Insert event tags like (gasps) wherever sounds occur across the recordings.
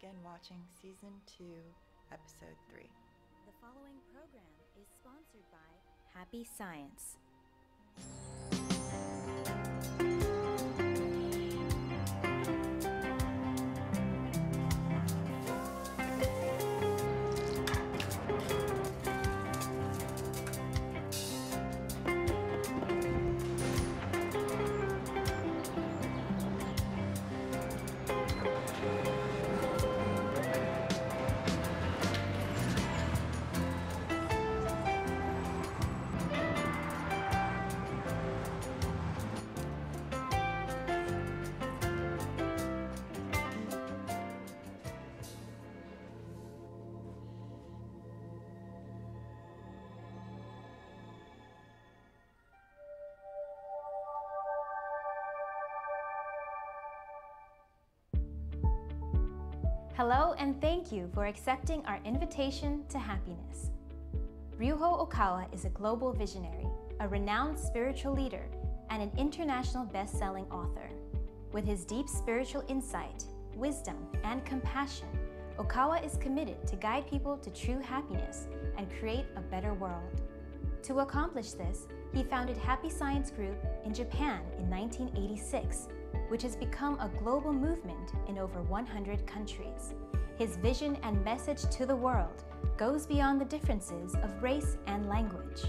begin watching season 2, episode 3. The following program is sponsored by Happy Science. Hello and thank you for accepting our invitation to happiness. Ryuho Okawa is a global visionary, a renowned spiritual leader, and an international best-selling author. With his deep spiritual insight, wisdom, and compassion, Okawa is committed to guide people to true happiness and create a better world. To accomplish this, he founded Happy Science Group in Japan in 1986 which has become a global movement in over 100 countries. His vision and message to the world goes beyond the differences of race and language.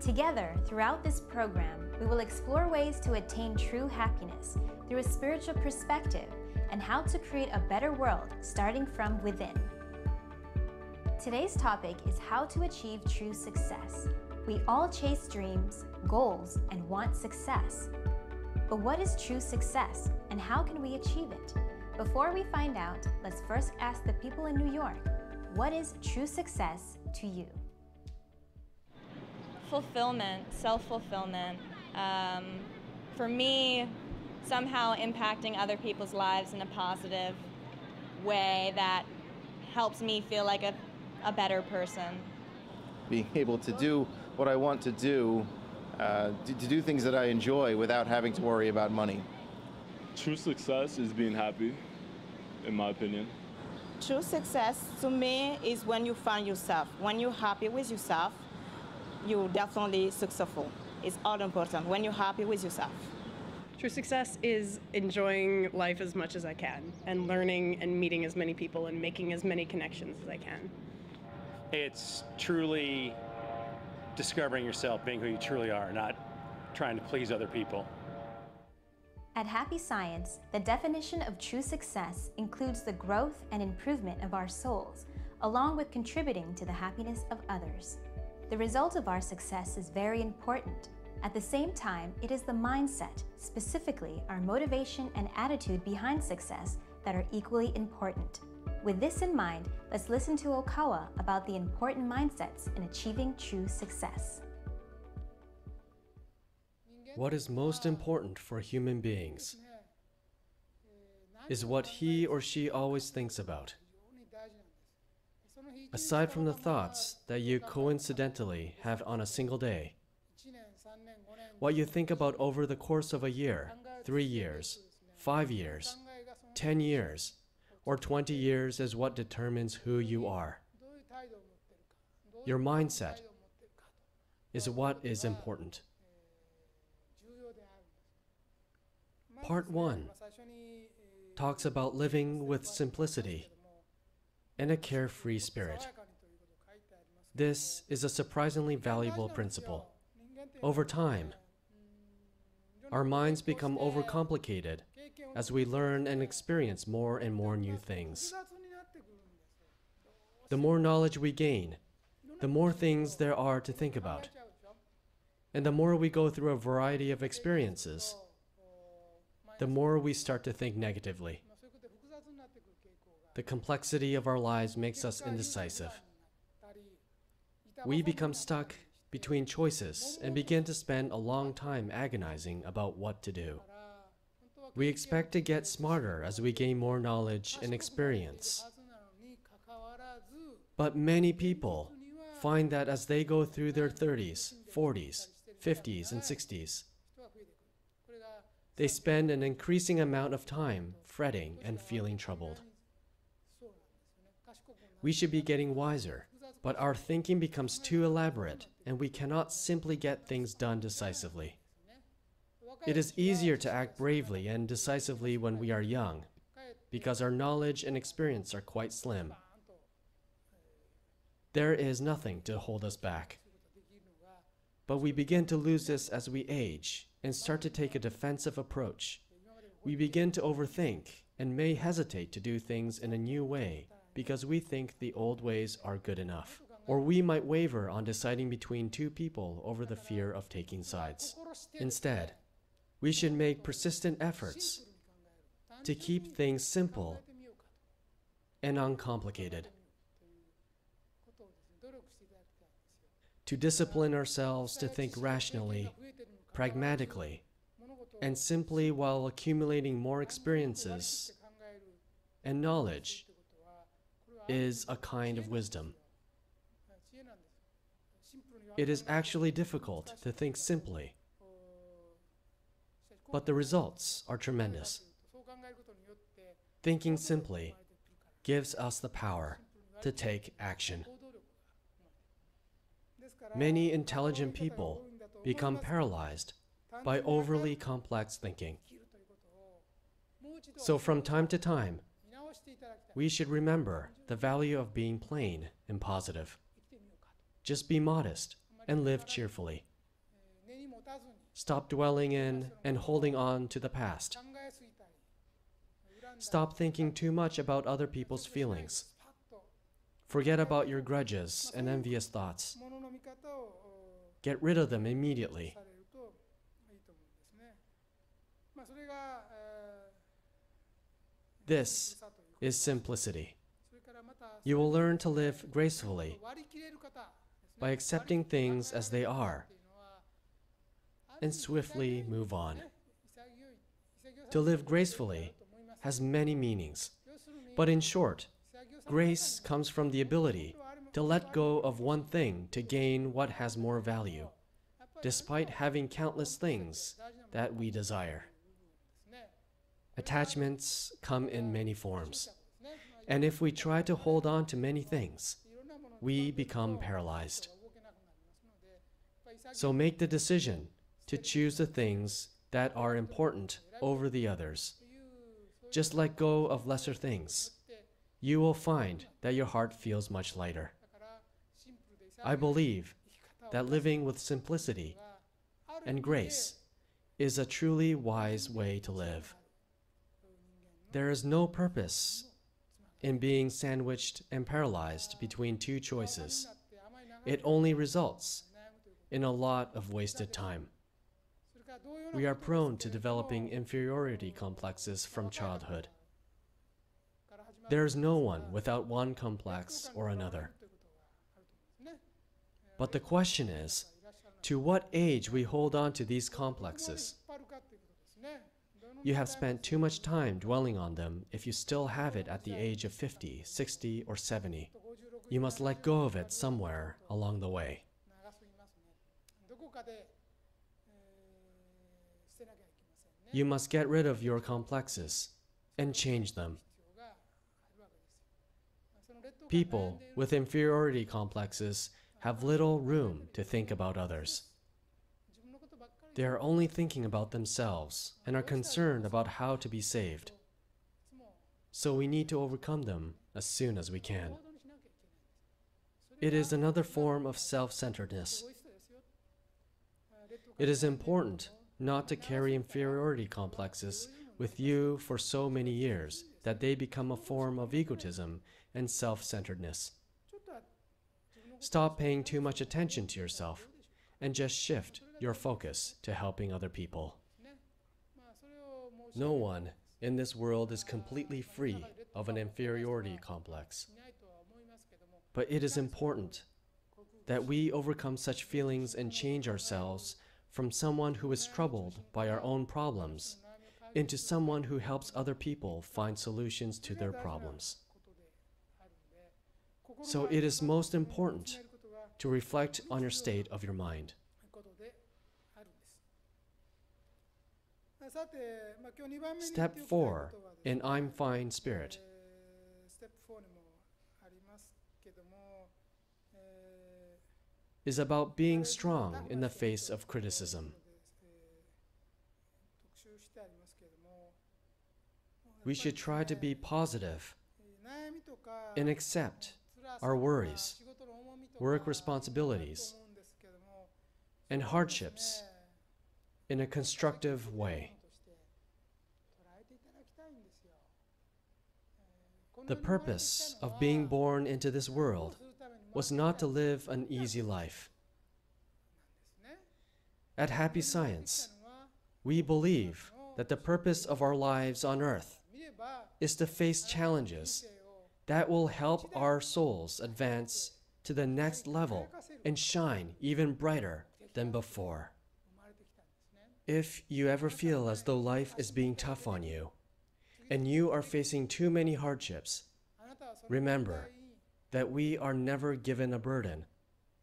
Together, throughout this program, we will explore ways to attain true happiness through a spiritual perspective and how to create a better world starting from within. Today's topic is how to achieve true success. We all chase dreams, goals, and want success. But what is true success and how can we achieve it? Before we find out, let's first ask the people in New York, what is true success to you? Fulfillment, self-fulfillment. Um, for me, somehow impacting other people's lives in a positive way that helps me feel like a, a better person. Being able to do what I want to do uh, to, to do things that I enjoy without having to worry about money. True success is being happy, in my opinion. True success to me is when you find yourself. When you're happy with yourself, you're definitely successful. It's all important when you're happy with yourself. True success is enjoying life as much as I can and learning and meeting as many people and making as many connections as I can. It's truly discovering yourself, being who you truly are, not trying to please other people. At Happy Science, the definition of true success includes the growth and improvement of our souls, along with contributing to the happiness of others. The result of our success is very important. At the same time, it is the mindset, specifically our motivation and attitude behind success, that are equally important. With this in mind, let's listen to Okawa about the important mindsets in achieving true success. What is most important for human beings is what he or she always thinks about. Aside from the thoughts that you coincidentally have on a single day, what you think about over the course of a year, three years, five years, ten years, or 20 years is what determines who you are. Your mindset is what is important. Part 1 talks about living with simplicity and a carefree spirit. This is a surprisingly valuable principle. Over time, our minds become overcomplicated as we learn and experience more and more new things. The more knowledge we gain, the more things there are to think about. And the more we go through a variety of experiences, the more we start to think negatively. The complexity of our lives makes us indecisive. We become stuck between choices and begin to spend a long time agonizing about what to do. We expect to get smarter as we gain more knowledge and experience. But many people find that as they go through their 30s, 40s, 50s, and 60s, they spend an increasing amount of time fretting and feeling troubled. We should be getting wiser, but our thinking becomes too elaborate and we cannot simply get things done decisively. It is easier to act bravely and decisively when we are young because our knowledge and experience are quite slim. There is nothing to hold us back. But we begin to lose this as we age and start to take a defensive approach. We begin to overthink and may hesitate to do things in a new way because we think the old ways are good enough. Or we might waver on deciding between two people over the fear of taking sides. Instead, we should make persistent efforts to keep things simple and uncomplicated. To discipline ourselves to think rationally, pragmatically, and simply while accumulating more experiences and knowledge is a kind of wisdom. It is actually difficult to think simply, but the results are tremendous. Thinking simply gives us the power to take action. Many intelligent people become paralyzed by overly complex thinking. So, from time to time, we should remember the value of being plain and positive. Just be modest and live cheerfully. Stop dwelling in and holding on to the past. Stop thinking too much about other people's feelings. Forget about your grudges and envious thoughts. Get rid of them immediately. This is simplicity. You will learn to live gracefully by accepting things as they are and swiftly move on. To live gracefully has many meanings, but in short, grace comes from the ability to let go of one thing to gain what has more value, despite having countless things that we desire. Attachments come in many forms, and if we try to hold on to many things, we become paralyzed. So make the decision to choose the things that are important over the others. Just let go of lesser things. You will find that your heart feels much lighter. I believe that living with simplicity and grace is a truly wise way to live. There is no purpose in being sandwiched and paralyzed between two choices. It only results in a lot of wasted time. We are prone to developing inferiority complexes from childhood. There is no one without one complex or another. But the question is, to what age we hold on to these complexes? You have spent too much time dwelling on them if you still have it at the age of 50, 60, or 70. You must let go of it somewhere along the way. You must get rid of your complexes and change them. People with inferiority complexes have little room to think about others. They are only thinking about themselves and are concerned about how to be saved. So we need to overcome them as soon as we can. It is another form of self centeredness. It is important not to carry inferiority complexes with you for so many years that they become a form of egotism and self centeredness. Stop paying too much attention to yourself and just shift your focus to helping other people. No one in this world is completely free of an inferiority complex. But it is important that we overcome such feelings and change ourselves from someone who is troubled by our own problems into someone who helps other people find solutions to their problems. So it is most important to reflect on your state of your mind. Step 4 in I'm Fine Spirit is about being strong in the face of criticism. We should try to be positive and accept our worries, work responsibilities, and hardships in a constructive way. The purpose of being born into this world was not to live an easy life. At Happy Science, we believe that the purpose of our lives on earth is to face challenges that will help our souls advance to the next level and shine even brighter than before. If you ever feel as though life is being tough on you, and you are facing too many hardships, remember that we are never given a burden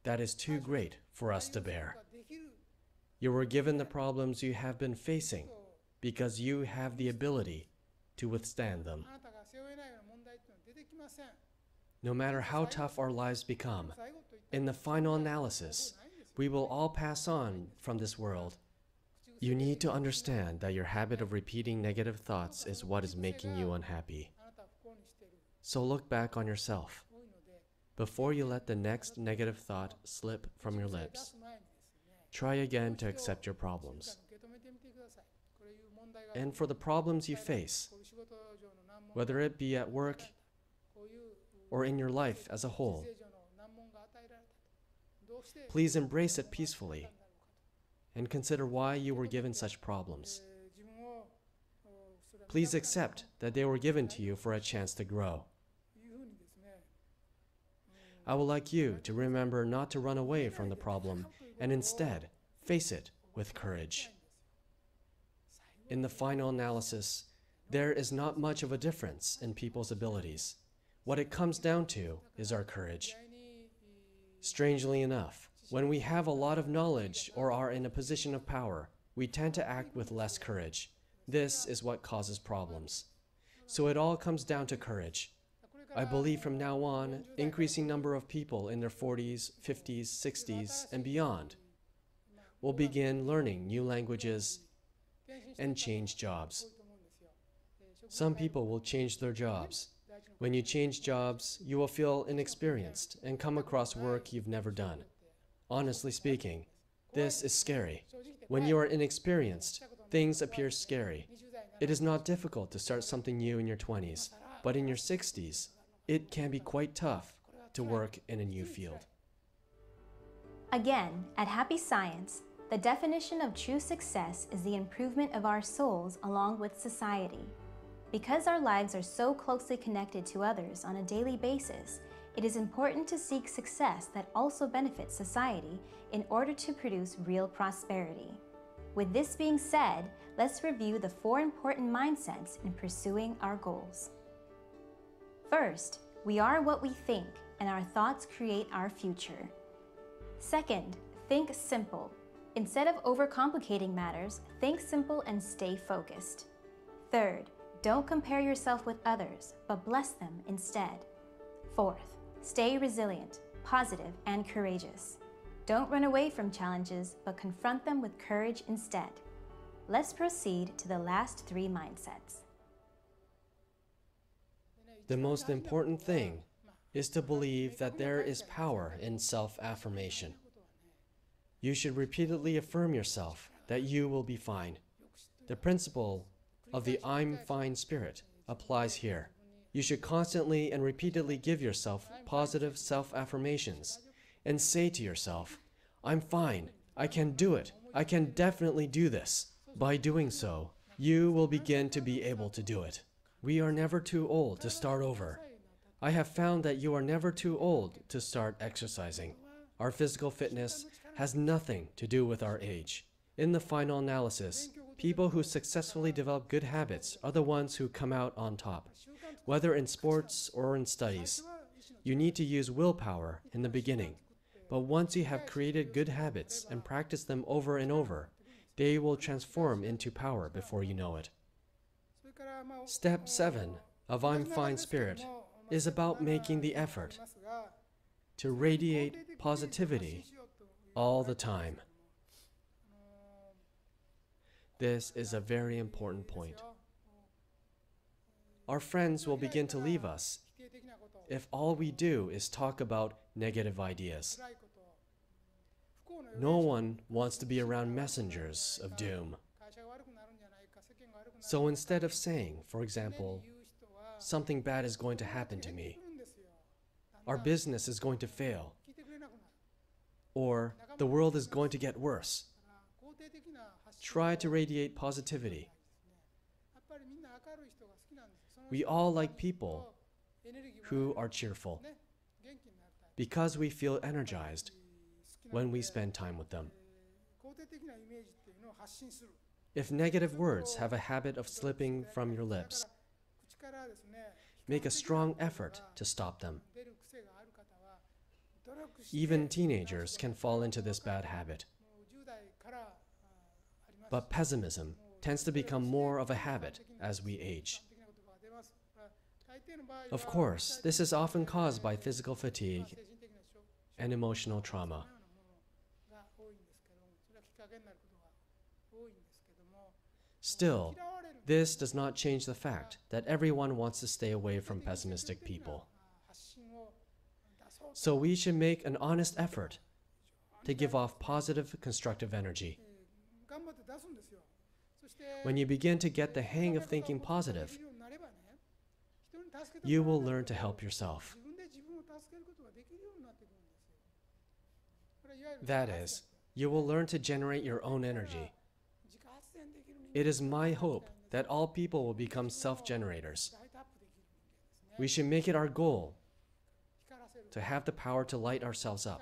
that is too great for us to bear. You were given the problems you have been facing because you have the ability to withstand them. No matter how tough our lives become, in the final analysis, we will all pass on from this world. You need to understand that your habit of repeating negative thoughts is what is making you unhappy. So look back on yourself. Before you let the next negative thought slip from your lips, try again to accept your problems. And for the problems you face, whether it be at work or in your life as a whole, please embrace it peacefully and consider why you were given such problems. Please accept that they were given to you for a chance to grow. I would like you to remember not to run away from the problem and instead face it with courage. In the final analysis, there is not much of a difference in people's abilities. What it comes down to is our courage. Strangely enough, when we have a lot of knowledge or are in a position of power, we tend to act with less courage. This is what causes problems. So it all comes down to courage. I believe from now on, increasing number of people in their 40s, 50s, 60s, and beyond will begin learning new languages and change jobs. Some people will change their jobs. When you change jobs, you will feel inexperienced and come across work you've never done. Honestly speaking, this is scary. When you are inexperienced, things appear scary. It is not difficult to start something new in your 20s, but in your 60s, it can be quite tough to work in a new field. Again, at Happy Science, the definition of true success is the improvement of our souls along with society. Because our lives are so closely connected to others on a daily basis, it is important to seek success that also benefits society in order to produce real prosperity. With this being said, let's review the four important mindsets in pursuing our goals. First, we are what we think, and our thoughts create our future. Second, think simple. Instead of overcomplicating matters, think simple and stay focused. Third, don't compare yourself with others, but bless them instead. Fourth, stay resilient, positive, and courageous. Don't run away from challenges, but confront them with courage instead. Let's proceed to the last three mindsets. The most important thing is to believe that there is power in self affirmation. You should repeatedly affirm yourself that you will be fine. The principle of the I'm fine spirit applies here. You should constantly and repeatedly give yourself positive self affirmations and say to yourself, I'm fine, I can do it, I can definitely do this. By doing so, you will begin to be able to do it. We are never too old to start over. I have found that you are never too old to start exercising. Our physical fitness has nothing to do with our age. In the final analysis, people who successfully develop good habits are the ones who come out on top. Whether in sports or in studies, you need to use willpower in the beginning. But once you have created good habits and practice them over and over, they will transform into power before you know it. Step 7 of I'm Fine Spirit is about making the effort to radiate positivity all the time. This is a very important point. Our friends will begin to leave us if all we do is talk about negative ideas. No one wants to be around messengers of doom. So instead of saying, for example, something bad is going to happen to me, our business is going to fail, or the world is going to get worse, try to radiate positivity. We all like people who are cheerful because we feel energized when we spend time with them. If negative words have a habit of slipping from your lips, make a strong effort to stop them. Even teenagers can fall into this bad habit. But pessimism tends to become more of a habit as we age. Of course, this is often caused by physical fatigue and emotional trauma. Still, this does not change the fact that everyone wants to stay away from pessimistic people. So we should make an honest effort to give off positive, constructive energy. When you begin to get the hang of thinking positive, you will learn to help yourself. That is, you will learn to generate your own energy. It is my hope that all people will become self generators. We should make it our goal to have the power to light ourselves up,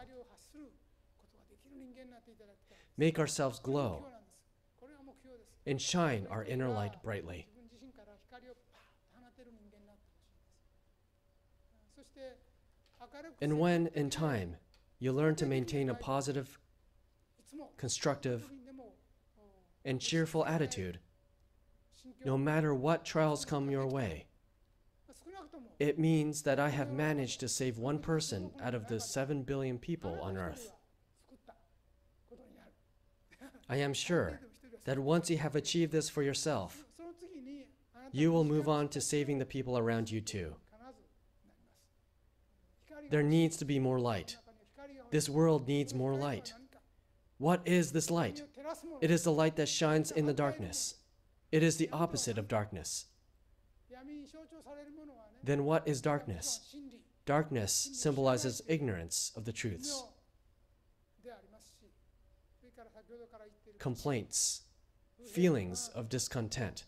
make ourselves glow, and shine our inner light brightly. And when, in time, you learn to maintain a positive, constructive, and cheerful attitude, no matter what trials come your way, it means that I have managed to save one person out of the 7 billion people on Earth. I am sure that once you have achieved this for yourself, you will move on to saving the people around you too. There needs to be more light. This world needs more light. What is this light? It is the light that shines in the darkness. It is the opposite of darkness. Then what is darkness? Darkness symbolizes ignorance of the truths, complaints, feelings of discontent,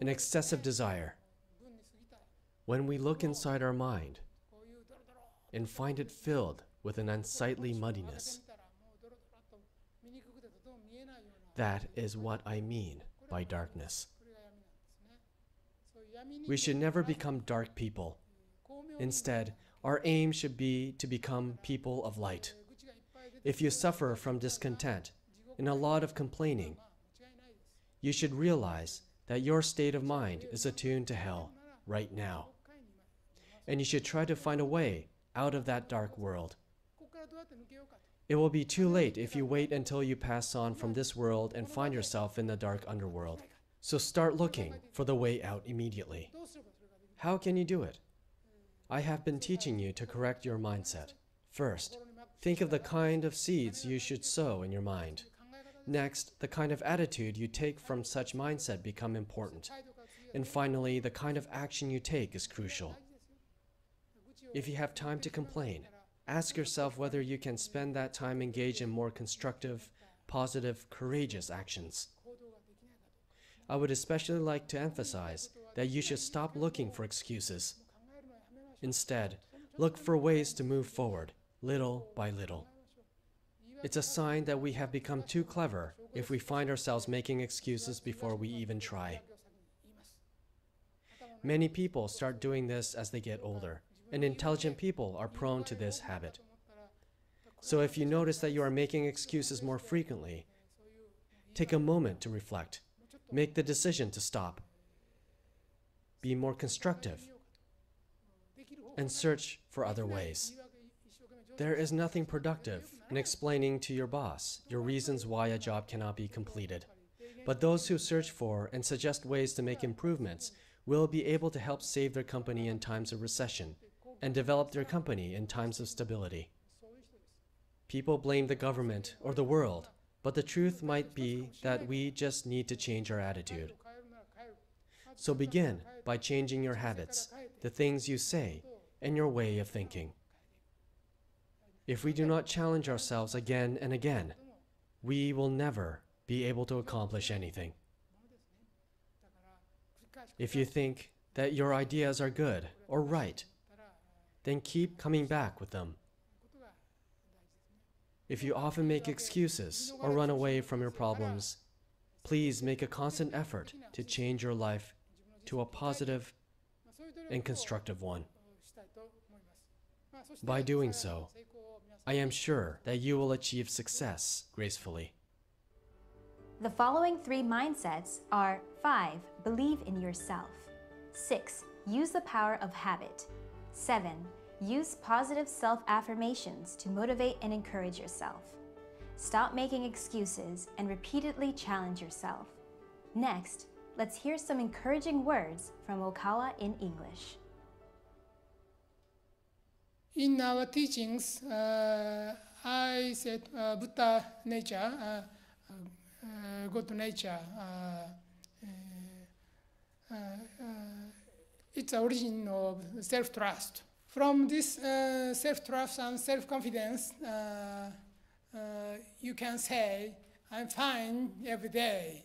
an excessive desire. When we look inside our mind and find it filled with an unsightly muddiness, that is what I mean by darkness. We should never become dark people. Instead, our aim should be to become people of light. If you suffer from discontent and a lot of complaining, you should realize that your state of mind is attuned to hell right now. And you should try to find a way out of that dark world. It will be too late if you wait until you pass on from this world and find yourself in the dark underworld. So start looking for the way out immediately. How can you do it? I have been teaching you to correct your mindset. First, think of the kind of seeds you should sow in your mind. Next, the kind of attitude you take from such mindset become important. And finally, the kind of action you take is crucial. If you have time to complain, ask yourself whether you can spend that time engaged in more constructive, positive, courageous actions. I would especially like to emphasize that you should stop looking for excuses. Instead, look for ways to move forward, little by little. It's a sign that we have become too clever if we find ourselves making excuses before we even try. Many people start doing this as they get older, and intelligent people are prone to this habit. So if you notice that you are making excuses more frequently, take a moment to reflect. Make the decision to stop. Be more constructive and search for other ways. There is nothing productive in explaining to your boss your reasons why a job cannot be completed. But those who search for and suggest ways to make improvements will be able to help save their company in times of recession and develop their company in times of stability. People blame the government or the world, but the truth might be that we just need to change our attitude. So begin by changing your habits, the things you say, and your way of thinking. If we do not challenge ourselves again and again, we will never be able to accomplish anything. If you think that your ideas are good or right, then keep coming back with them. If you often make excuses or run away from your problems, please make a constant effort to change your life to a positive and constructive one. By doing so, I am sure that you will achieve success gracefully. The following three mindsets are 5. Believe in yourself. 6. Use the power of habit. 7. Use positive self affirmations to motivate and encourage yourself. Stop making excuses and repeatedly challenge yourself. Next, let's hear some encouraging words from Okawa in English. In our teachings, uh, I said uh, Buddha nature, uh, uh, God nature, uh, uh, uh, it's origin of self-trust. From this uh, self-trust and self-confidence, uh, uh, you can say, I'm fine every day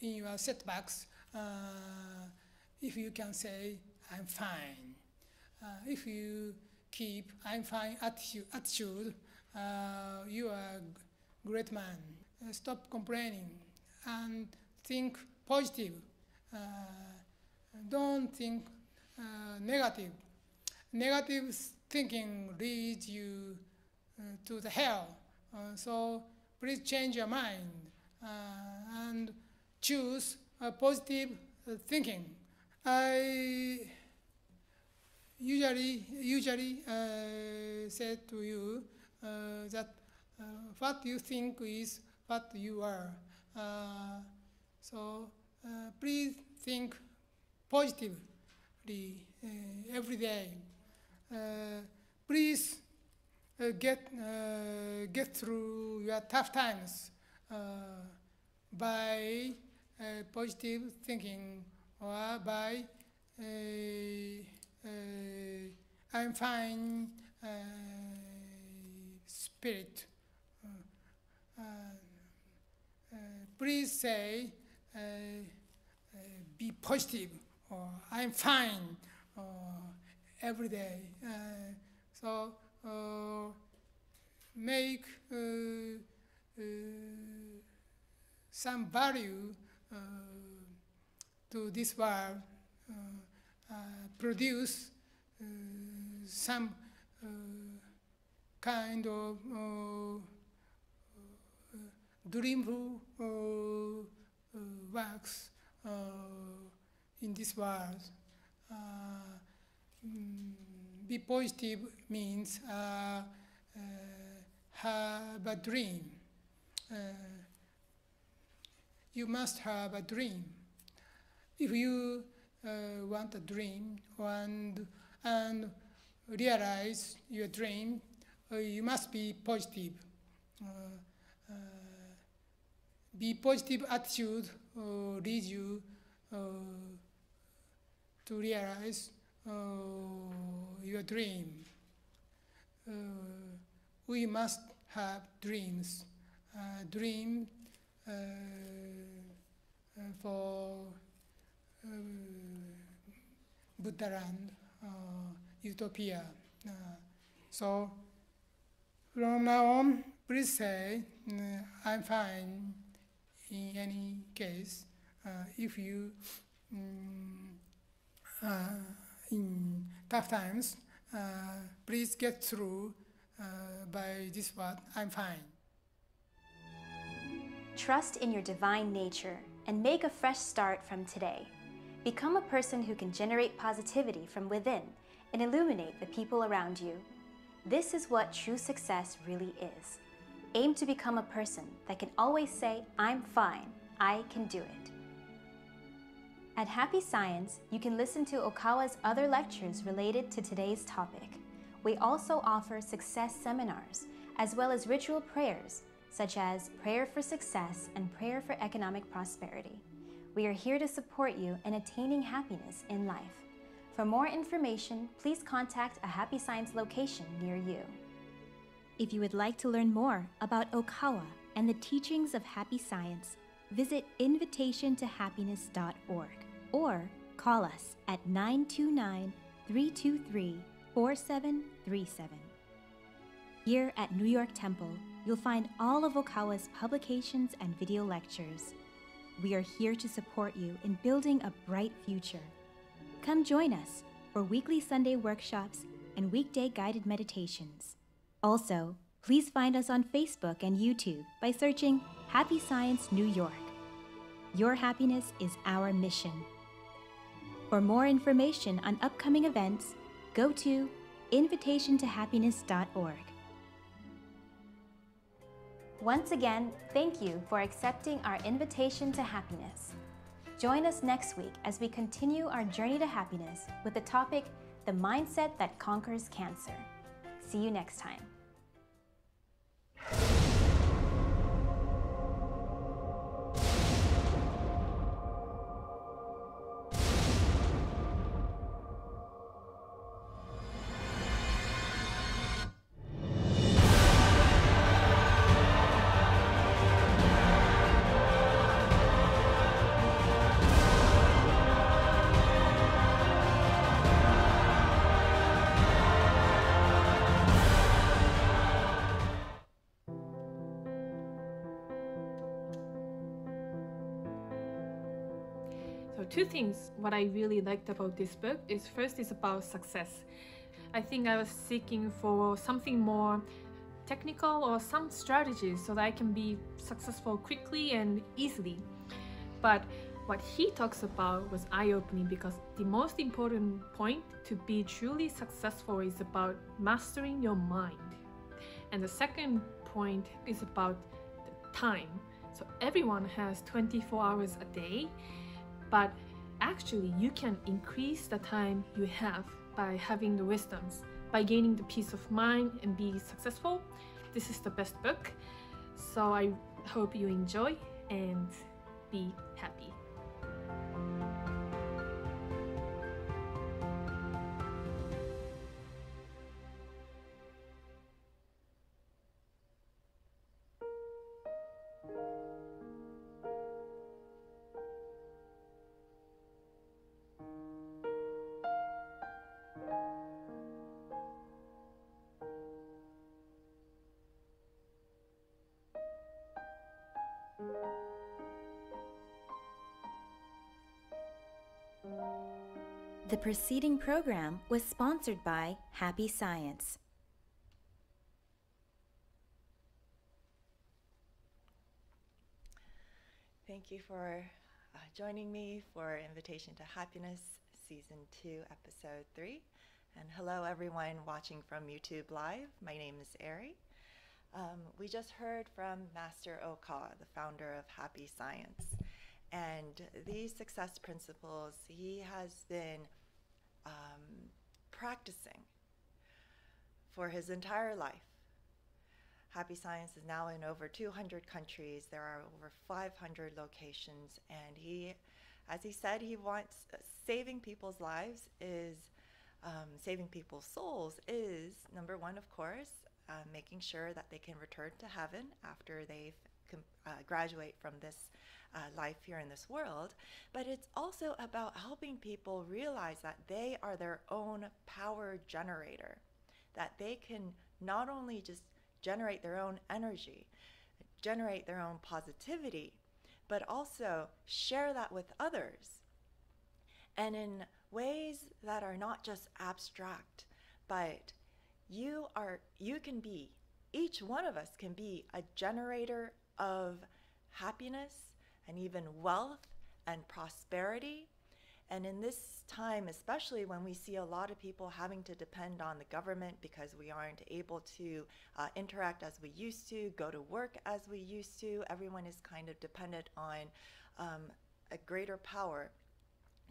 in your setbacks. Uh, if you can say, I'm fine. Uh, if you keep I'm fine attitude, attitude uh, you are a great man. Uh, stop complaining and think positive. Uh, don't think uh, negative. Negative thinking leads you uh, to the hell. Uh, so please change your mind and choose a positive thinking. I usually usually uh, said to you uh, that uh, what you think is what you are. Uh, so uh, please think positively uh, every day. Uh, please uh, get uh, get through your tough times by positive thinking or by uh, I'm fine uh, spirit. Uh, please say be positive Uh, I'm fine uh, every day. Uh, so make some value to this world uh, produce uh, some uh, kind of dreamful works in this world. Mm, be positive means uh, uh, have a dream. Uh, you must have a dream. If you uh, want a dream and, and realize your dream, uh, you must be positive. Uh, uh be positive attitude uh, leads you uh, to realize your dream. we must have dreams. dream for Buddhaland, uh, utopia. Uh, so from now on, please say, uh, I'm fine in any case. if you, um, Uh, in tough times, uh, please get through uh, by this word, I'm fine. Trust in your divine nature and make a fresh start from today. Become a person who can generate positivity from within and illuminate the people around you. This is what true success really is. Aim to become a person that can always say, I'm fine, I can do it. At Happy Science, you can listen to Okawa's other lectures related to today's topic. We also offer success seminars, as well as ritual prayers, such as Prayer for Success and Prayer for Economic Prosperity. We are here to support you in attaining happiness in life. For more information, please contact a Happy Science location near you. If you would like to learn more about Okawa and the teachings of Happy Science, visit invitationtohappiness.org or call us at 929 323 4737. Here at New York Temple, you'll find all of Okawa's publications and video lectures. We are here to support you in building a bright future. Come join us for weekly Sunday workshops and weekday guided meditations. Also, please find us on Facebook and YouTube by searching Happy Science New York. Your happiness is our mission. For more information on upcoming events, go to invitationtohappiness.org. Once again, thank you for accepting our invitation to happiness. Join us next week as we continue our journey to happiness with the topic The Mindset That Conquers Cancer. See you next time. Two things what I really liked about this book is first is about success. I think I was seeking for something more technical or some strategies so that I can be successful quickly and easily. But what he talks about was eye-opening because the most important point to be truly successful is about mastering your mind. And the second point is about the time. So everyone has 24 hours a day but actually you can increase the time you have by having the wisdoms by gaining the peace of mind and be successful. This is the best book. So i hope you enjoy and be The preceding program was sponsored by Happy Science. Thank you for uh, joining me for Invitation to Happiness, Season 2, Episode 3. And hello, everyone watching from YouTube Live. My name is Ari. Um, we just heard from Master Okawa, the founder of Happy Science. And these success principles he has been um, practicing for his entire life. Happy Science is now in over 200 countries. There are over 500 locations. And he, as he said, he wants uh, saving people's lives is um, saving people's souls is number one, of course, uh, making sure that they can return to heaven after they've uh, graduate from this uh, life here in this world, but it's also about helping people realize that they are their own power generator, that they can not only just generate their own energy, generate their own positivity, but also share that with others. And in ways that are not just abstract, but you are you can be each one of us can be a generator of happiness and even wealth and prosperity. And in this time, especially when we see a lot of people having to depend on the government because we aren't able to uh, interact as we used to, go to work as we used to, everyone is kind of dependent on um, a greater power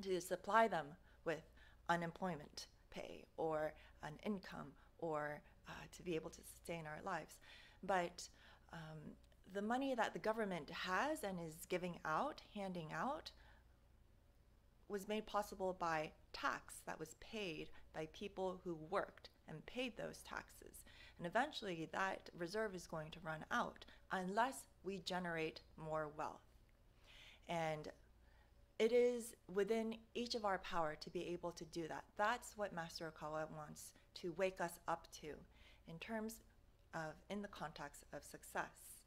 to supply them with unemployment pay or an income or uh, to be able to sustain our lives. But um, the money that the government has and is giving out, handing out, was made possible by tax that was paid by people who worked and paid those taxes. And eventually that reserve is going to run out unless we generate more wealth. And it is within each of our power to be able to do that. That's what Master Okawa wants to wake us up to in terms of, in the context of success.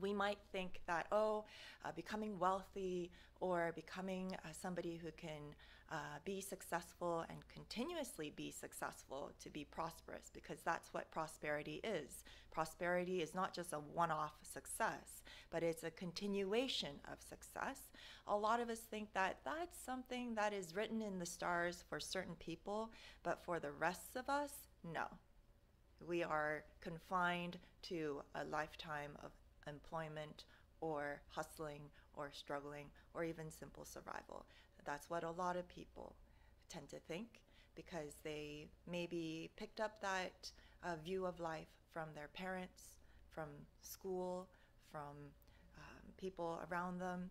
We might think that, oh, uh, becoming wealthy or becoming uh, somebody who can uh, be successful and continuously be successful to be prosperous, because that's what prosperity is. Prosperity is not just a one off success, but it's a continuation of success. A lot of us think that that's something that is written in the stars for certain people, but for the rest of us, no. We are confined to a lifetime of employment or hustling or struggling or even simple survival. That's what a lot of people tend to think because they maybe picked up that uh, view of life from their parents, from school, from um, people around them.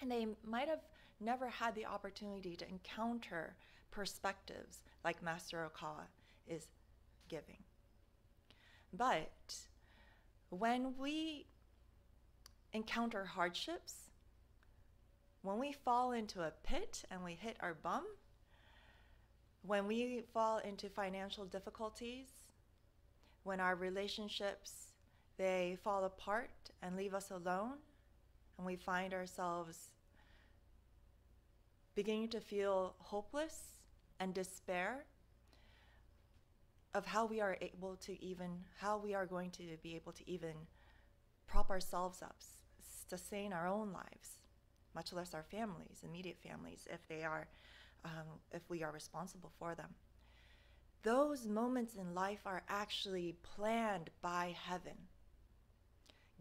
And they might have never had the opportunity to encounter perspectives like Master Okawa is giving. But when we encounter hardships, when we fall into a pit and we hit our bum, when we fall into financial difficulties, when our relationships they fall apart and leave us alone, and we find ourselves beginning to feel hopeless and despair of how we are able to even how we are going to be able to even prop ourselves up sustain our own lives, much less our families, immediate families, if they are, um, if we are responsible for them. Those moments in life are actually planned by heaven,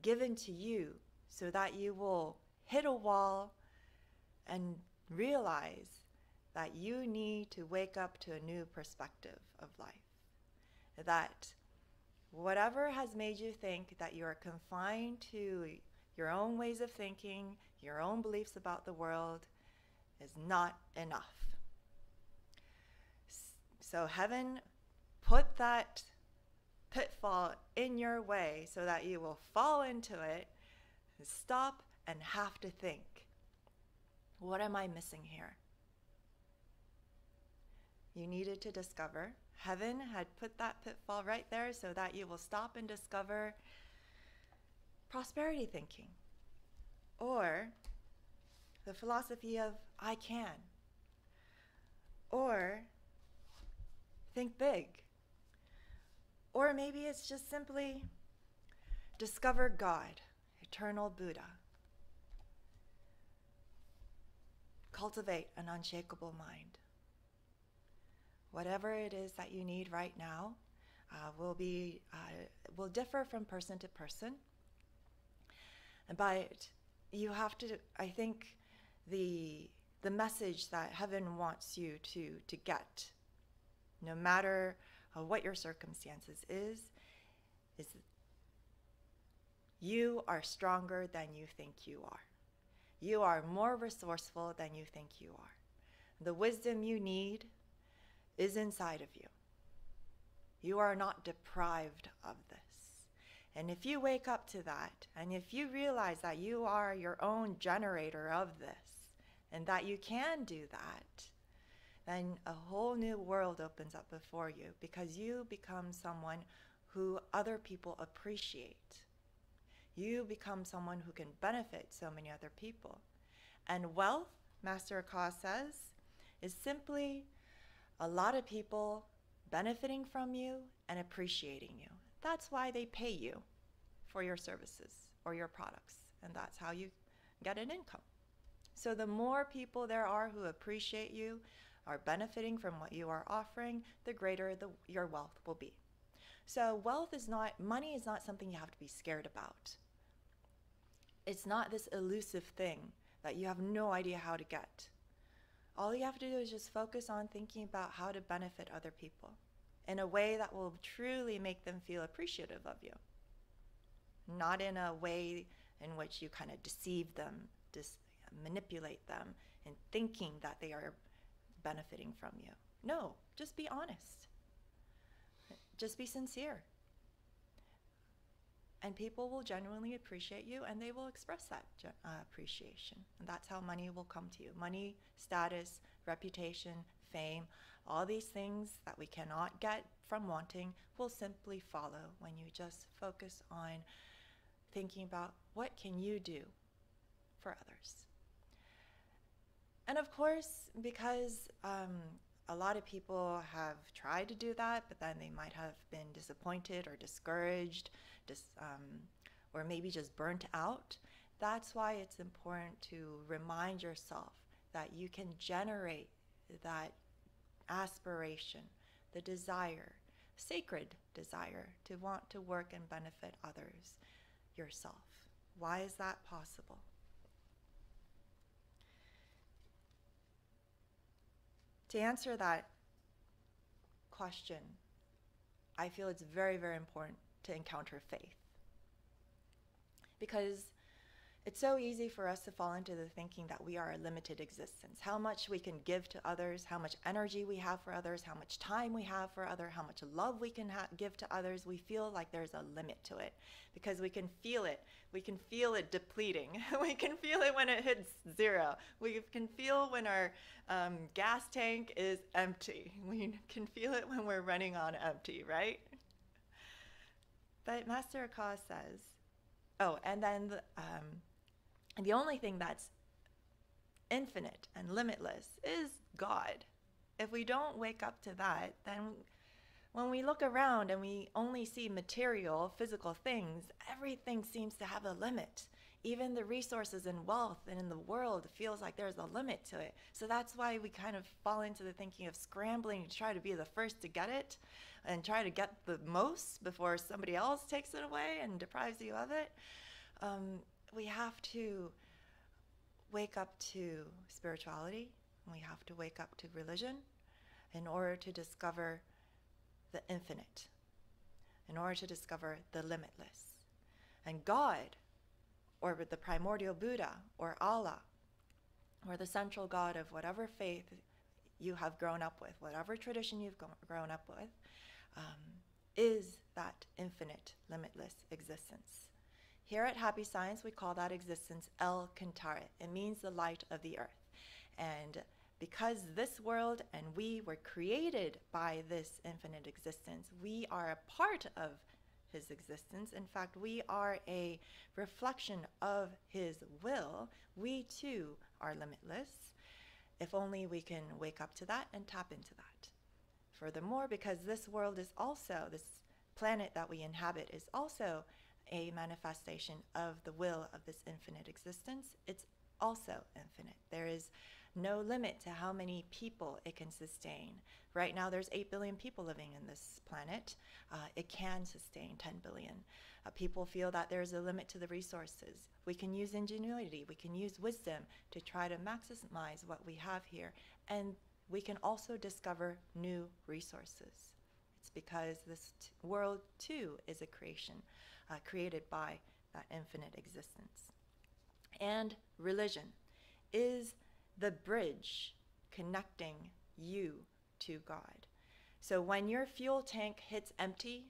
given to you so that you will hit a wall and realize that you need to wake up to a new perspective of life. That whatever has made you think that you are confined to your own ways of thinking, your own beliefs about the world is not enough. So, heaven put that pitfall in your way so that you will fall into it, stop, and have to think what am I missing here? You needed to discover. Heaven had put that pitfall right there so that you will stop and discover prosperity thinking or the philosophy of I can or think big or maybe it's just simply discover God, eternal Buddha. Cultivate an unshakable mind. Whatever it is that you need right now uh, will be uh, will differ from person to person. But you have to, I think, the the message that heaven wants you to to get, no matter uh, what your circumstances is, is you are stronger than you think you are. You are more resourceful than you think you are. The wisdom you need is inside of you. You are not deprived of this. And if you wake up to that, and if you realize that you are your own generator of this, and that you can do that, then a whole new world opens up before you because you become someone who other people appreciate. You become someone who can benefit so many other people. And wealth, Master Okawa says, is simply a lot of people benefiting from you and appreciating you. That's why they pay you for your services or your products, and that's how you get an income. So the more people there are who appreciate you, are benefiting from what you are offering, the greater the, your wealth will be. So wealth is not, money is not something you have to be scared about. It's not this elusive thing that you have no idea how to get. All you have to do is just focus on thinking about how to benefit other people in a way that will truly make them feel appreciative of you. Not in a way in which you kind of deceive them, dis- manipulate them in thinking that they are benefiting from you. No, just be honest. Just be sincere. And people will genuinely appreciate you and they will express that uh, appreciation. And that's how money will come to you money, status, reputation, fame, all these things that we cannot get from wanting will simply follow when you just focus on thinking about what can you do for others. And of course, because um, a lot of people have tried to do that, but then they might have been disappointed or discouraged, dis, um, or maybe just burnt out. That's why it's important to remind yourself that you can generate that aspiration, the desire, sacred desire to want to work and benefit others yourself. Why is that possible? To answer that question, I feel it's very, very important to encounter faith. Because it's so easy for us to fall into the thinking that we are a limited existence. How much we can give to others, how much energy we have for others, how much time we have for others, how much love we can give to others. We feel like there's a limit to it because we can feel it. We can feel it depleting. (laughs) we can feel it when it hits zero. We can feel when our um, gas tank is empty. We can feel it when we're running on empty, right? But Master Okawa says, oh, and then the, um, the only thing that's infinite and limitless is God. If we don't wake up to that, then when we look around and we only see material, physical things, everything seems to have a limit. Even the resources and wealth and in the world feels like there's a limit to it. So that's why we kind of fall into the thinking of scrambling to try to be the first to get it and try to get the most before somebody else takes it away and deprives you of it. Um, we have to wake up to spirituality, we have to wake up to religion in order to discover the infinite, in order to discover the limitless. And God, or the primordial Buddha, or Allah, or the central God of whatever faith you have grown up with, whatever tradition you've grown up with, um, is that infinite, limitless existence. Here at Happy Science, we call that existence El Cantare. It means the light of the earth. And because this world and we were created by this infinite existence, we are a part of his existence. In fact, we are a reflection of his will. We too are limitless. If only we can wake up to that and tap into that. Furthermore, because this world is also, this planet that we inhabit is also a manifestation of the will of this infinite existence, it's also infinite. There is no limit to how many people it can sustain. Right now, there's 8 billion people living in this planet. Uh, it can sustain 10 billion. Uh, people feel that there's a limit to the resources. We can use ingenuity, we can use wisdom to try to maximize what we have here. And we can also discover new resources. It's because this world, too, is a creation uh, created by that infinite existence. And religion is the bridge connecting you to God. So when your fuel tank hits empty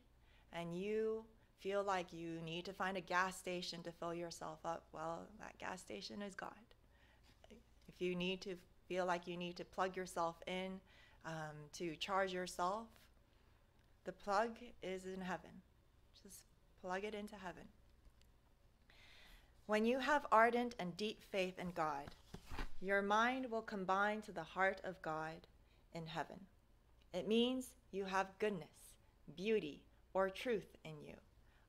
and you feel like you need to find a gas station to fill yourself up, well, that gas station is God. If you need to feel like you need to plug yourself in um, to charge yourself, the plug is in heaven plug it into heaven. When you have ardent and deep faith in God, your mind will combine to the heart of God in heaven. It means you have goodness, beauty, or truth in you.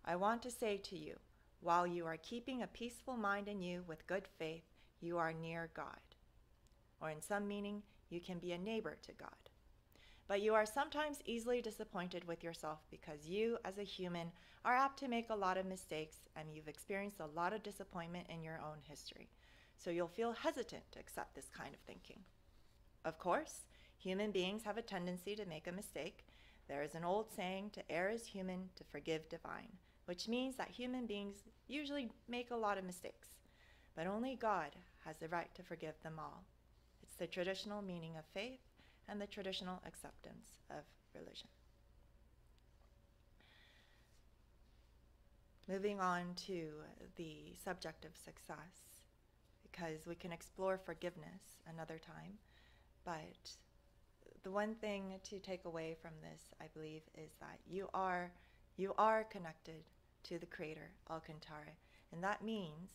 I want to say to you, while you are keeping a peaceful mind in you with good faith, you are near God. Or in some meaning, you can be a neighbor to God. But you are sometimes easily disappointed with yourself because you, as a human, are apt to make a lot of mistakes and you've experienced a lot of disappointment in your own history. So you'll feel hesitant to accept this kind of thinking. Of course, human beings have a tendency to make a mistake. There is an old saying to err is human, to forgive divine, which means that human beings usually make a lot of mistakes. But only God has the right to forgive them all. It's the traditional meaning of faith and the traditional acceptance of religion. Moving on to the subject of success, because we can explore forgiveness another time, but the one thing to take away from this, I believe, is that you are you are connected to the Creator, El Cantare, and that means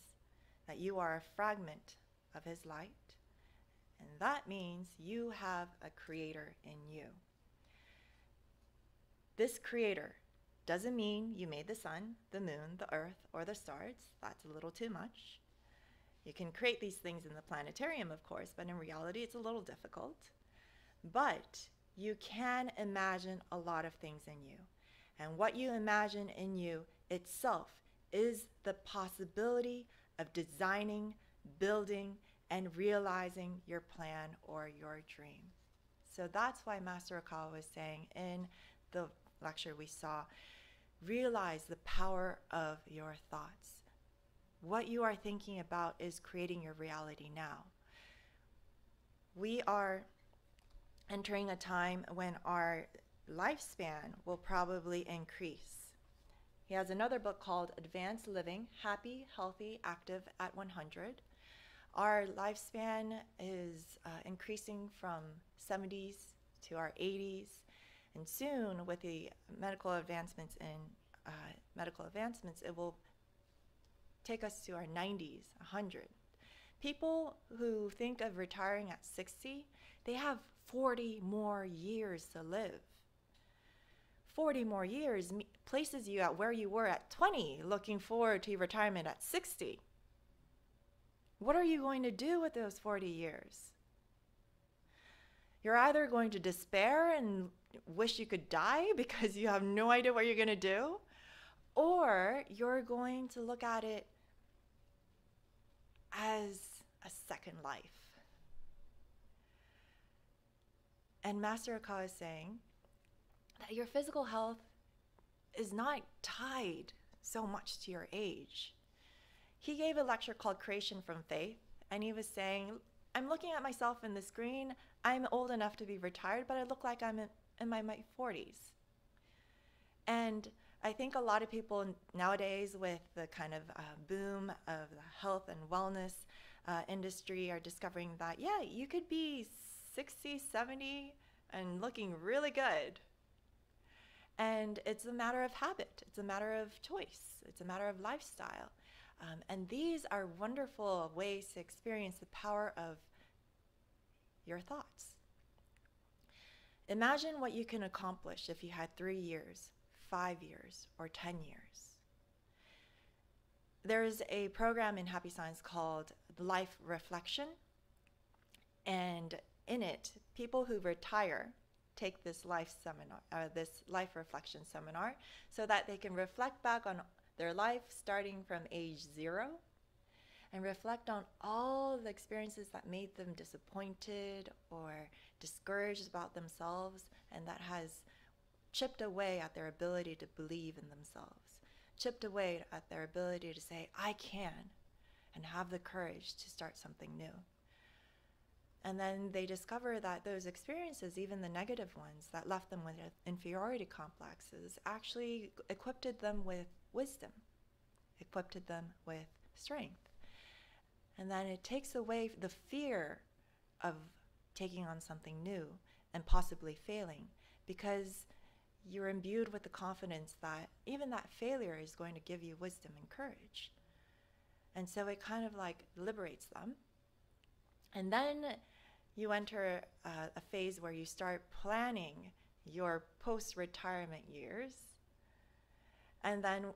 that you are a fragment of His light, and that means you have a Creator in you. This Creator doesn't mean you made the sun, the moon, the earth, or the stars. That's a little too much. You can create these things in the planetarium, of course, but in reality, it's a little difficult. But you can imagine a lot of things in you. And what you imagine in you itself is the possibility of designing, building, and realizing your plan or your dream. So that's why Master Okawa was saying in the lecture we saw realize the power of your thoughts. What you are thinking about is creating your reality now. We are entering a time when our lifespan will probably increase. He has another book called Advanced Living Happy, Healthy, Active at 100. Our lifespan is uh, increasing from 70s to our 80s, and soon, with the medical advancements in uh, medical advancements, it will take us to our 90s, 100. People who think of retiring at 60, they have 40 more years to live. 40 more years places you at where you were at 20, looking forward to retirement at 60. What are you going to do with those 40 years? You're either going to despair and wish you could die (laughs) because you have no idea what you're going to do, or you're going to look at it as a second life. And Master Okawa is saying that your physical health is not tied so much to your age. He gave a lecture called Creation from Faith, and he was saying, I'm looking at myself in the screen. I'm old enough to be retired, but I look like I'm in, my, my 40s. And I think a lot of people nowadays, with the kind of uh, boom of the health and wellness uh, industry, are discovering that, yeah, you could be 60, 70 and looking really good. And it's a matter of habit, it's a matter of choice, it's a matter of lifestyle. Um, and these are wonderful ways to experience the power of your thoughts. Imagine what you can accomplish if you had three years, five years, or 10 years. There's a program in Happy Science called Life Reflection, and in it, people who retire take this life seminar, uh, this life reflection seminar, so that they can reflect back on their life starting from age zero and reflect on all the experiences that made them disappointed or discouraged about themselves and that has chipped away at their ability to believe in themselves, chipped away at their ability to say, I can, and have the courage to start something new. And then they discover that those experiences, even the negative ones that left them with inferiority complexes, actually equipped them with wisdom, equipped them with strength. And then it takes away the fear of taking on something new and possibly failing because you're imbued with the confidence that even that failure is going to give you wisdom and courage. And so it kind of like liberates them. And then you enter uh, a phase where you start planning your post retirement years. And then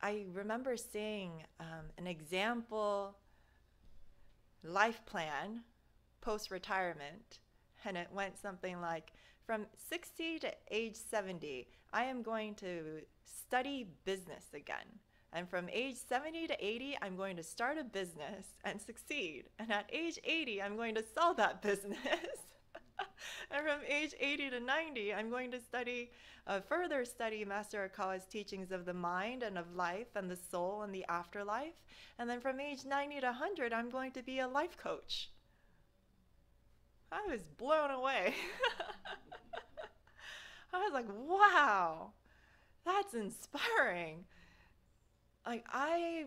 I remember seeing um, an example life plan post retirement, and it went something like from 60 to age 70, I am going to study business again. And from age 70 to 80, I'm going to start a business and succeed. And at age 80, I'm going to sell that (laughs) business. (laughs) and from age 80 to 90, I'm going to study, uh, further study Master Okawa's teachings of the mind and of life and the soul and the afterlife. And then from age 90 to 100, I'm going to be a life coach. I was blown away. (laughs) I was like, wow, that's inspiring. Like, I,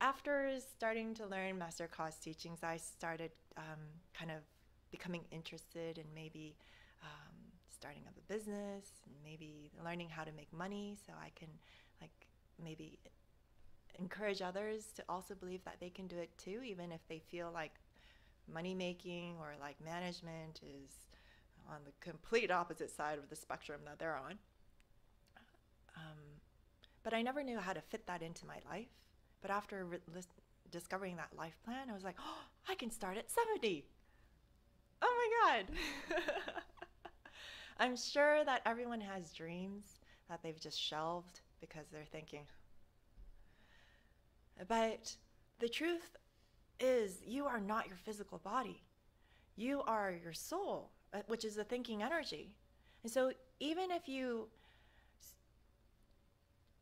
after starting to learn Master Okawa's teachings, I started um, kind of becoming interested in maybe um, starting up a business, maybe learning how to make money so I can, like, maybe encourage others to also believe that they can do it too, even if they feel like money making or like management is on the complete opposite side of the spectrum that they're on. Um, but I never knew how to fit that into my life. But after re- discovering that life plan, I was like, oh, (gasps) I can start at 70. God. (laughs) I'm sure that everyone has dreams that they've just shelved because they're thinking. But the truth is, you are not your physical body. You are your soul, uh, which is the thinking energy. And so, even if you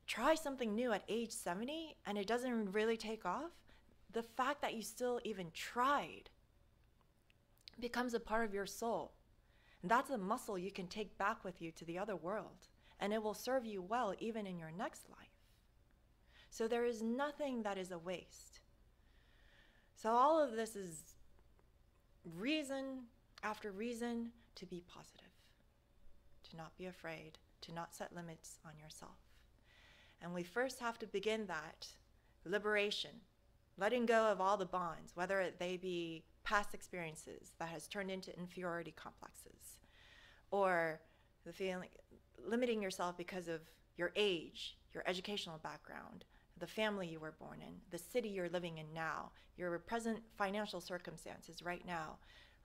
try something new at age 70 and it doesn't really take off, the fact that you still even tried becomes a part of your soul. And that's a muscle you can take back with you to the other world, and it will serve you well even in your next life. So, there is nothing that is a waste. So, all of this is reason after reason to be positive, to not be afraid, to not set limits on yourself. And we first have to begin that liberation, letting go of all the bonds, whether they be past experiences that has turned into inferiority complexes, or the feeling limiting yourself because of your age, your educational background, the family you were born in, the city you're living in now, your present financial circumstances right now.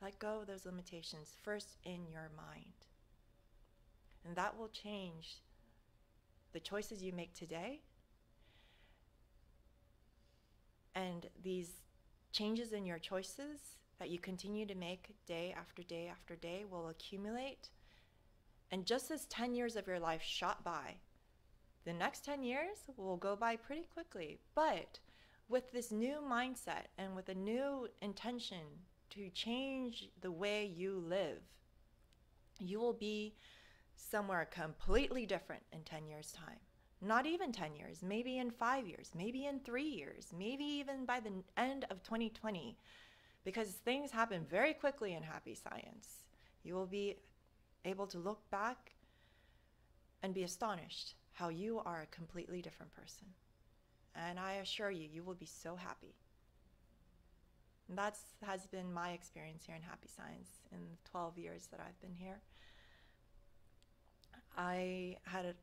Let go of those limitations first in your mind. And that will change the choices you make today. And these changes in your choices that you continue to make day after day after day will accumulate. And just as 10 years of your life shot by, the next 10 years will go by pretty quickly. But with this new mindset and with a new intention to change the way you live, you will be somewhere completely different in 10 years' time. Not even 10 years, maybe in five years, maybe in three years, maybe even by the end of 2020, because things happen very quickly in happy science. You will be able to look back and be astonished how you are a completely different person. And I assure you, you will be so happy. That has been my experience here in Happy Science in the 12 years that I've been here. I had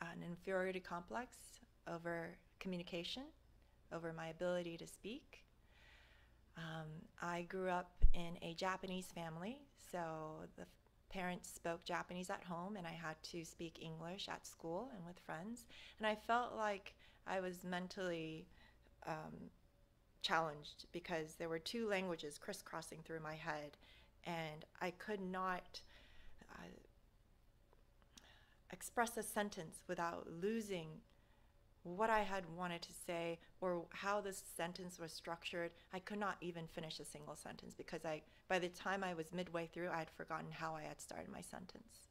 an inferiority complex over communication, over my ability to speak. Um, I grew up in a Japanese family, so the parents spoke Japanese at home and I had to speak English at school and with friends. And I felt like I was mentally um, challenged because there were two languages crisscrossing through my head and I could not express a sentence without losing what I had wanted to say or how this sentence was structured. I could not even finish a single sentence because I, by the time I was midway through, I had forgotten how I had started my sentence.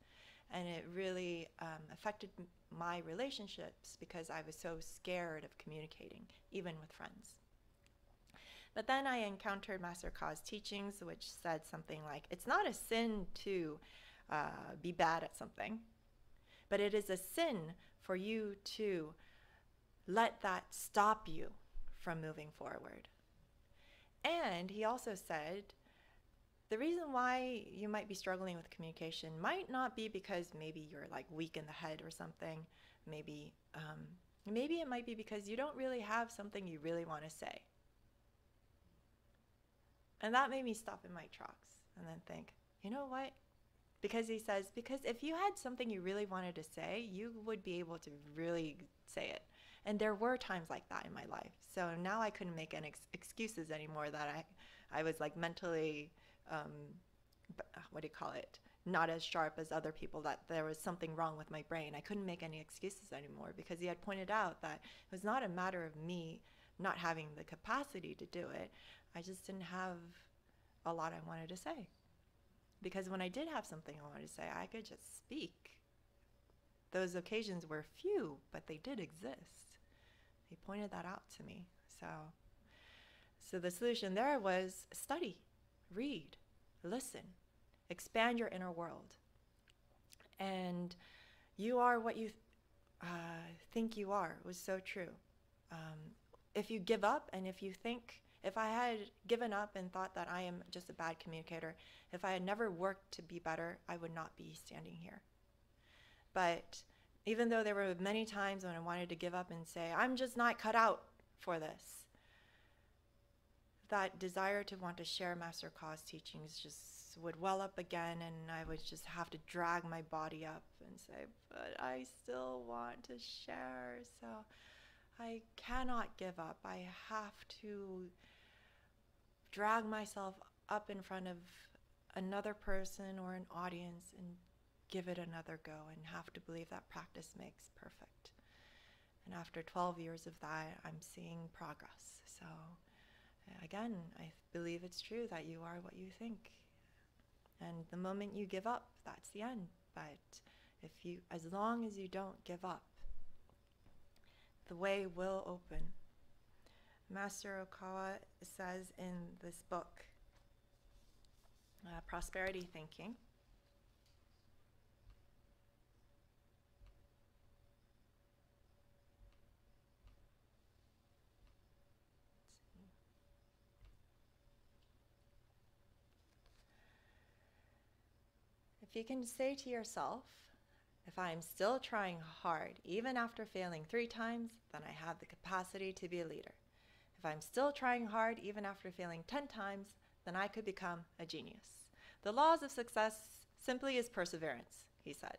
And it really um, affected my relationships because I was so scared of communicating, even with friends. But then I encountered Master Okawa's teachings, which said something like, it's not a sin to uh, be bad at something, but it is a sin for you to let that stop you from moving forward. And he also said the reason why you might be struggling with communication might not be because maybe you're like weak in the head or something. Maybe, um, maybe it might be because you don't really have something you really want to say. And that made me stop in my tracks and then think, you know what? Because he says, because if you had something you really wanted to say, you would be able to really say it. And there were times like that in my life. So now I couldn't make any ex- excuses anymore that I, I was like mentally, um, what do you call it? Not as sharp as other people, that there was something wrong with my brain. I couldn't make any excuses anymore because he had pointed out that it was not a matter of me not having the capacity to do it. I just didn't have a lot I wanted to say. Because when I did have something I wanted to say, I could just speak. Those occasions were few, but they did exist. He pointed that out to me. So, so the solution there was study, read, listen, expand your inner world. And you are what you uh, think you are. It was so true. Um, if you give up and if you think, if I had given up and thought that I am just a bad communicator, if I had never worked to be better, I would not be standing here. But even though there were many times when I wanted to give up and say, I'm just not cut out for this, that desire to want to share Master Okawa's teachings just would well up again, and I would just have to drag my body up and say, But I still want to share. So I cannot give up. I have to drag myself up in front of another person or an audience and give it another go and have to believe that practice makes perfect. And after 12 years of that, I'm seeing progress. So, uh, again, I believe it's true that you are what you think. And the moment you give up, that's the end. But if you, as long as you don't give up, the way will open. Master Okawa says in this book, uh, Prosperity Thinking, If you can say to yourself, if I am still trying hard, even after failing three times, then I have the capacity to be a leader. If I'm still trying hard, even after failing 10 times, then I could become a genius. The laws of success simply is perseverance, he said.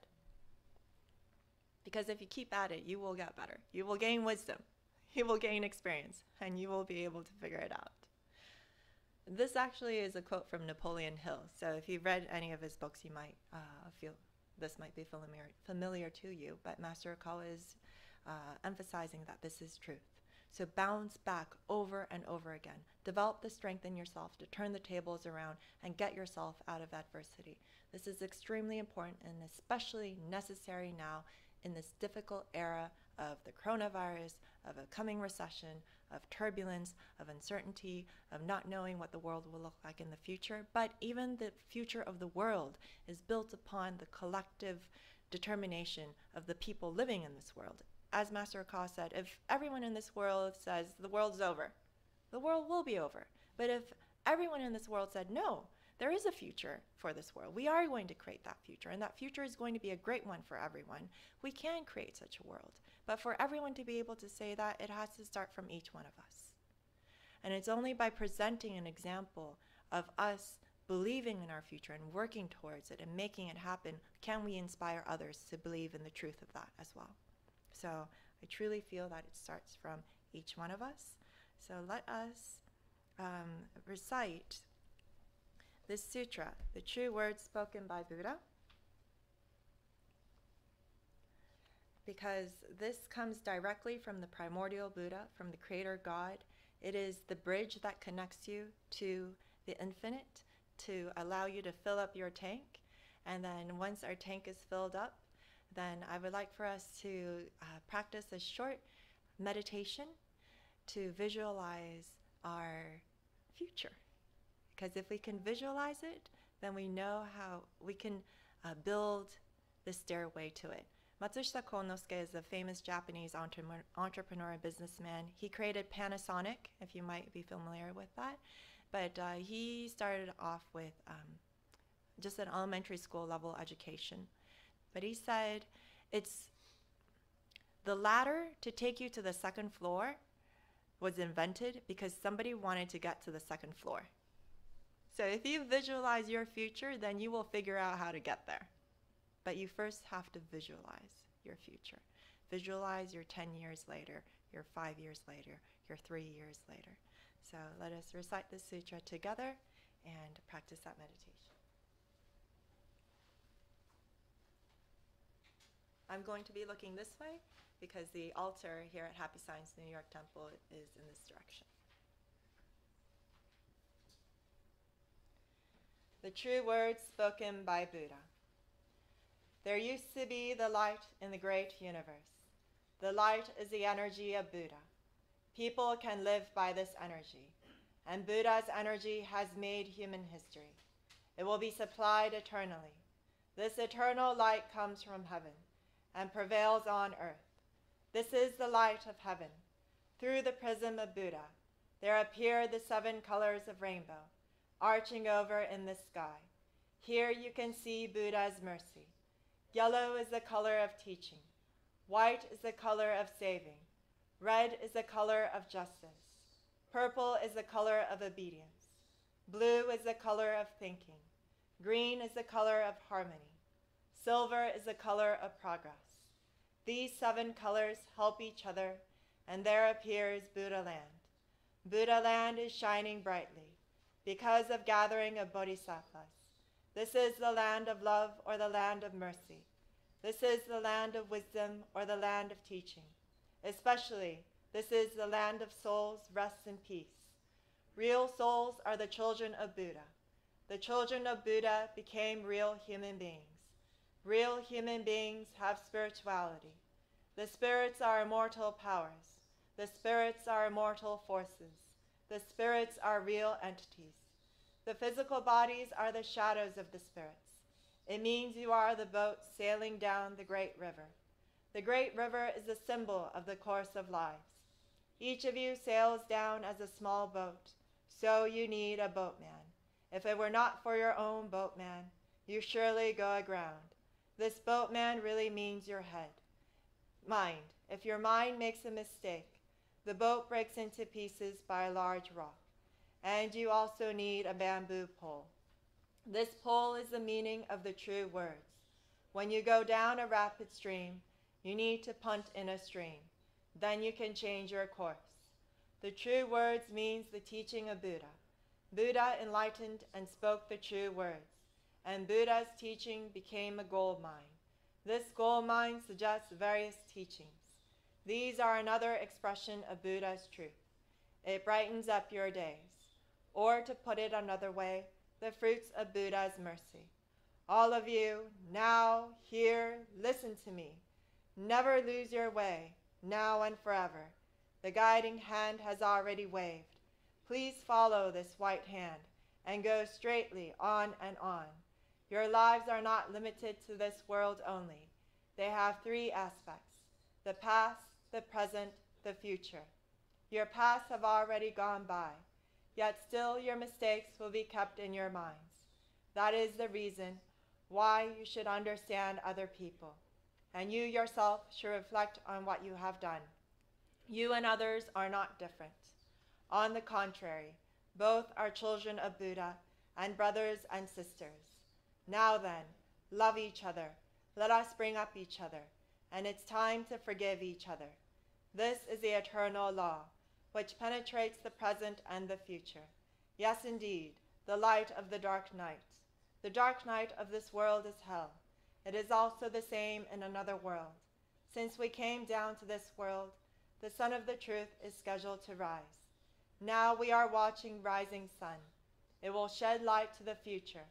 Because if you keep at it, you will get better. You will gain wisdom, you will gain experience, and you will be able to figure it out. This actually is a quote from Napoleon Hill. So if you've read any of his books, you might uh, feel this might be familiar, familiar to you, but Master Okawa is uh, emphasizing that this is truth. So bounce back over and over again. Develop the strength in yourself to turn the tables around and get yourself out of adversity. This is extremely important and especially necessary now in this difficult era of the coronavirus, of a coming recession, of turbulence, of uncertainty, of not knowing what the world will look like in the future. But even the future of the world is built upon the collective determination of the people living in this world. As Master Okawa said, if everyone in this world says the world's over, the world will be over. But if everyone in this world said, no, there is a future for this world. We are going to create that future, and that future is going to be a great one for everyone. We can create such a world. But for everyone to be able to say that, it has to start from each one of us. And it's only by presenting an example of us believing in our future and working towards it and making it happen can we inspire others to believe in the truth of that as well. So I truly feel that it starts from each one of us. So let us um, recite this sutra, the true words spoken by Buddha. because this comes directly from the primordial Buddha, from the Creator God. It is the bridge that connects you to the infinite to allow you to fill up your tank. And then once our tank is filled up, then I would like for us to uh, practice a short meditation to visualize our future. Because if we can visualize it, then we know how we can uh, build the stairway to it. Matsushita Konosuke is a famous Japanese entre- entrepreneur and businessman. He created Panasonic, if you might be familiar with that. But uh, he started off with um, just an elementary school level education. But he said it's the ladder to take you to the second floor was invented because somebody wanted to get to the second floor. So if you visualize your future, then you will figure out how to get there. But you first have to visualize your future. Visualize your 10 years later, your five years later, your three years later. So let us recite the sutra together and practice that meditation. I'm going to be looking this way because the altar here at Happy Science New York Temple is in this direction. The true words spoken by Buddha. There used to be the light in the great universe. The light is the energy of Buddha. People can live by this energy, and Buddha's energy has made human history. It will be supplied eternally. This eternal light comes from heaven and prevails on earth. This is the light of heaven. Through the prism of Buddha, there appear the seven colors of rainbow, arching over in the sky. Here you can see Buddha's mercy. Yellow is the color of teaching. White is the color of saving. Red is the color of justice. Purple is the color of obedience. Blue is the color of thinking. Green is the color of harmony. Silver is the color of progress. These seven colors help each other, and there appears Buddha land. Buddha land is shining brightly because of gathering of bodhisattvas. This is the land of love or the land of mercy. This is the land of wisdom or the land of teaching. Especially, this is the land of souls, rest and peace. Real souls are the children of Buddha. The children of Buddha became real human beings. Real human beings have spirituality. The spirits are immortal powers. The spirits are immortal forces. The spirits are real entities. The physical bodies are the shadows of the spirits. It means you are the boat sailing down the great river. The great river is a symbol of the course of lives. Each of you sails down as a small boat, so you need a boatman. If it were not for your own boatman, you surely go aground. This boatman really means your head. Mind. If your mind makes a mistake, the boat breaks into pieces by a large rock. And you also need a bamboo pole. This pole is the meaning of the true words. When you go down a rapid stream, you need to punt in a stream. Then you can change your course. The true words means the teaching of Buddha. Buddha enlightened and spoke the true words and Buddha's teaching became a gold mine. This gold mine suggests various teachings. These are another expression of Buddha's truth. It brightens up your days. Or to put it another way, the fruits of Buddha's mercy. All of you, now, here, listen to me. Never lose your way, now and forever. The guiding hand has already waved. Please follow this white hand and go straightly on and on. Your lives are not limited to this world only. They have three aspects the past, the present, the future. Your past have already gone by, yet still your mistakes will be kept in your minds. That is the reason why you should understand other people, and you yourself should reflect on what you have done. You and others are not different. On the contrary, both are children of Buddha and brothers and sisters. Now then, love each other. Let us bring up each other. And it's time to forgive each other. This is the eternal law, which penetrates the present and the future. Yes, indeed, the light of the dark night. The dark night of this world is hell. It is also the same in another world. Since we came down to this world, the sun of the truth is scheduled to rise. Now we are watching rising sun. It will shed light to the future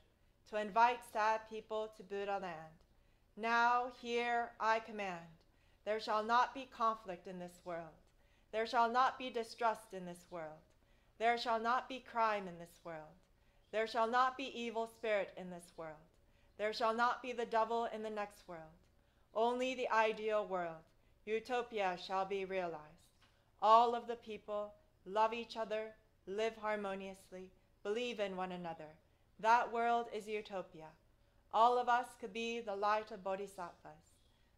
to invite sad people to Buddha land. Now, here I command there shall not be conflict in this world. There shall not be distrust in this world. There shall not be crime in this world. There shall not be evil spirit in this world. There shall not be the devil in the next world. Only the ideal world, utopia, shall be realized. All of the people love each other, live harmoniously, believe in one another, that world is utopia. All of us could be the light of bodhisattvas.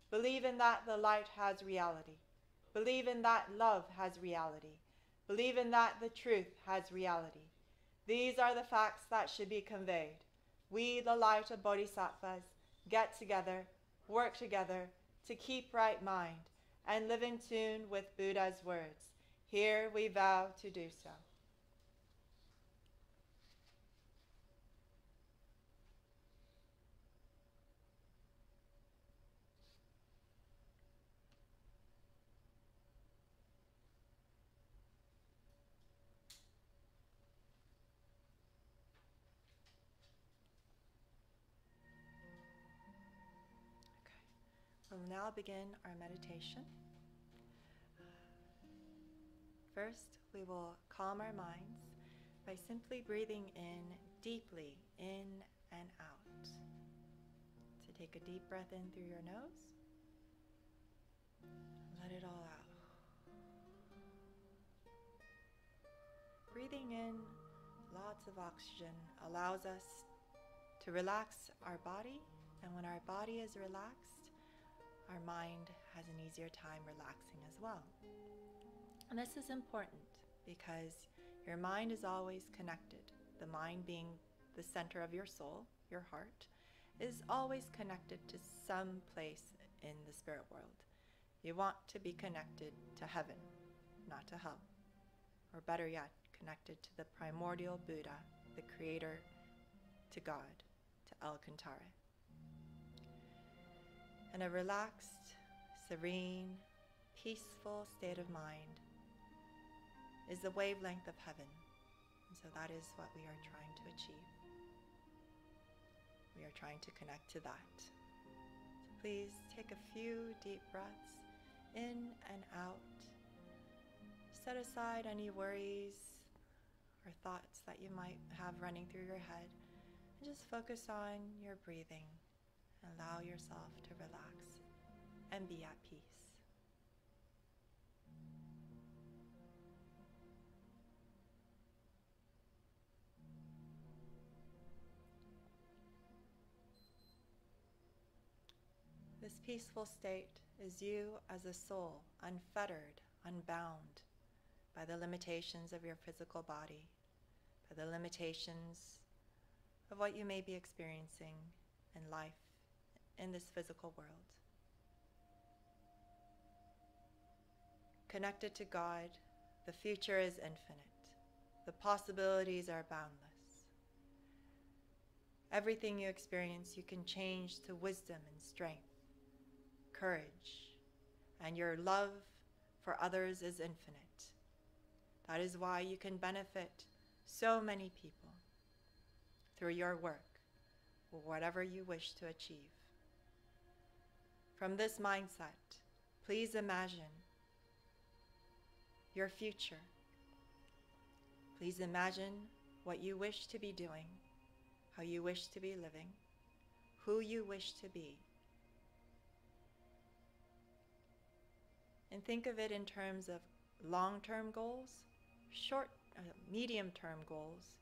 Believe in that the light has reality. Believe in that love has reality. Believe in that the truth has reality. These are the facts that should be conveyed. We, the light of bodhisattvas, get together, work together to keep right mind and live in tune with Buddha's words. Here we vow to do so. Now begin our meditation. First, we will calm our minds by simply breathing in deeply, in and out. So take a deep breath in through your nose. Let it all out. Breathing in lots of oxygen allows us to relax our body, and when our body is relaxed, our mind has an easier time relaxing as well. And this is important because your mind is always connected. The mind, being the center of your soul, your heart, is always connected to some place in the spirit world. You want to be connected to heaven, not to hell. Or better yet, connected to the primordial Buddha, the creator, to God, to El Cantare. And a relaxed, serene, peaceful state of mind is the wavelength of heaven. And so that is what we are trying to achieve. We are trying to connect to that. So please take a few deep breaths in and out. Set aside any worries or thoughts that you might have running through your head and just focus on your breathing. Allow yourself to relax and be at peace. This peaceful state is you as a soul, unfettered, unbound by the limitations of your physical body, by the limitations of what you may be experiencing in life in this physical world. Connected to God, the future is infinite. The possibilities are boundless. Everything you experience, you can change to wisdom and strength, courage, and your love for others is infinite. That is why you can benefit so many people through your work or whatever you wish to achieve. From this mindset, please imagine your future. Please imagine what you wish to be doing, how you wish to be living, who you wish to be. And think of it in terms of long term goals, short, uh, medium term goals,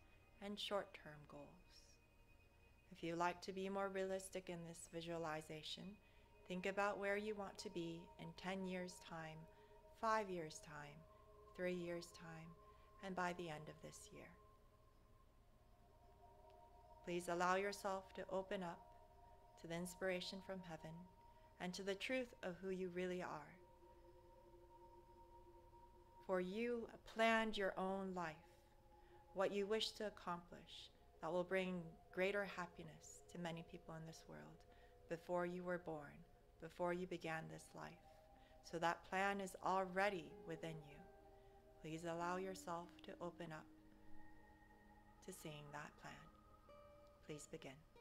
and short term goals. If you like to be more realistic in this visualization, Think about where you want to be in 10 years' time, 5 years' time, 3 years' time, and by the end of this year. Please allow yourself to open up to the inspiration from heaven and to the truth of who you really are. For you planned your own life, what you wish to accomplish that will bring greater happiness to many people in this world before you were born before you began this life. So that plan is already within you. Please allow yourself to open up to seeing that plan. Please begin.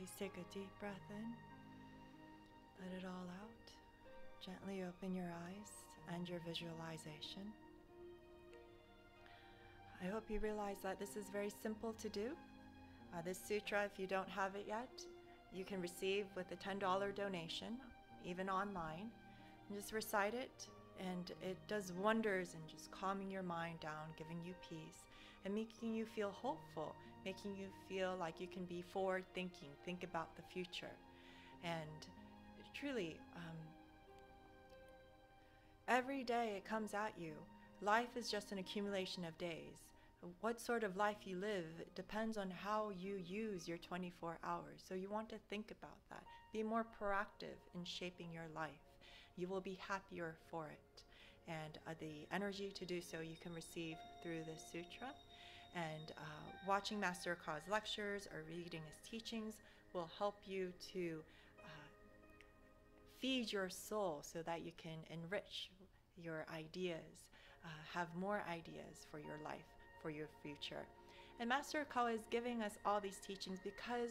Please take a deep breath in. Let it all out. Gently open your eyes and your visualization. I hope you realize that this is very simple to do. Uh, this sutra, if you don't have it yet, you can receive with a $10 donation, even online. And just recite it, and it does wonders in just calming your mind down, giving you peace, and making you feel hopeful, making you feel like you can be forward thinking, think about the future. And truly, um, every day it comes at you. Life is just an accumulation of days. What sort of life you live depends on how you use your 24 hours. So you want to think about that. Be more proactive in shaping your life. You will be happier for it. And uh, the energy to do so you can receive through the sutra. And uh, watching Master Okawa's lectures or reading his teachings will help you to uh, feed your soul so that you can enrich your ideas, uh, have more ideas for your life for your future. And Master Okawa is giving us all these teachings because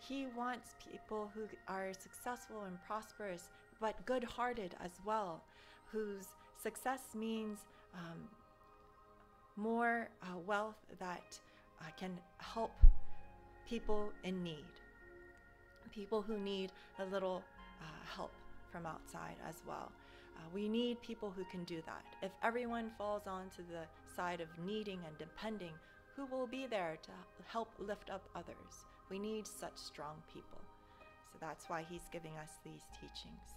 he wants people who are successful and prosperous, but good hearted as well, whose success means um, more uh, wealth that uh, can help people in need, people who need a little uh, help from outside as well. Uh, we need people who can do that. If everyone falls onto the side of needing and depending, who will be there to help lift up others? We need such strong people. So that's why he's giving us these teachings.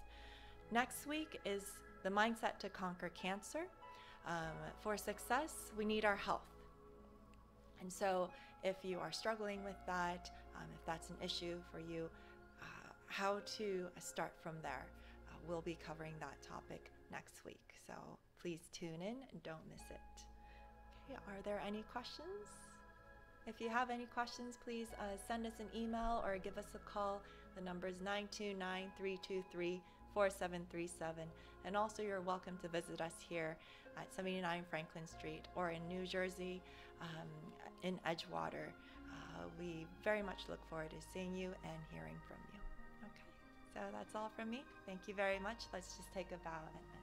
Next week is the mindset to conquer cancer. Um, for success, we need our health. And so, if you are struggling with that, um, if that's an issue for you, uh, how to start from there we'll be covering that topic next week. So please tune in and don't miss it. Okay, are there any questions? If you have any questions, please uh, send us an email or give us a call. The number is 929 323 4737. And also, you're welcome to visit us here at 79 Franklin Street or in New Jersey um, in Edgewater. Uh, we very much look forward to seeing you and hearing from you. Okay, so that's all from me. Thank you very much. Let's just take a bow